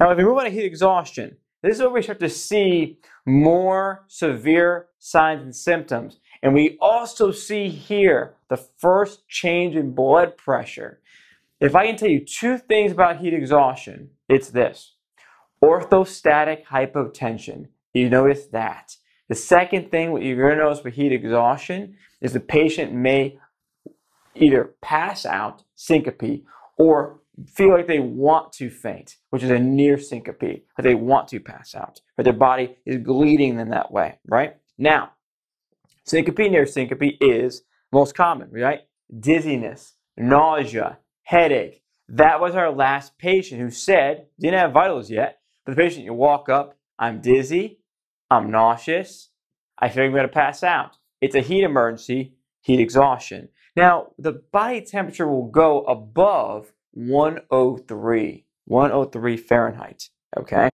Now, if we move on to heat exhaustion, this is where we start to see more severe signs and symptoms. And we also see here the first change in blood pressure. If I can tell you two things about heat exhaustion, it's this orthostatic hypotension. You notice that. The second thing what you're going to notice with heat exhaustion is the patient may either pass out, syncope, or feel like they want to faint, which is a near syncope, that they want to pass out, but their body is leading them that way, right? Now, syncope near syncope is most common, right? Dizziness, nausea, headache. That was our last patient who said, didn't have vitals yet, but the patient, you walk up, I'm dizzy, I'm nauseous, I feel like I'm going to pass out. It's a heat emergency, heat exhaustion. Now, the body temperature will go above 103, 103 Fahrenheit, okay?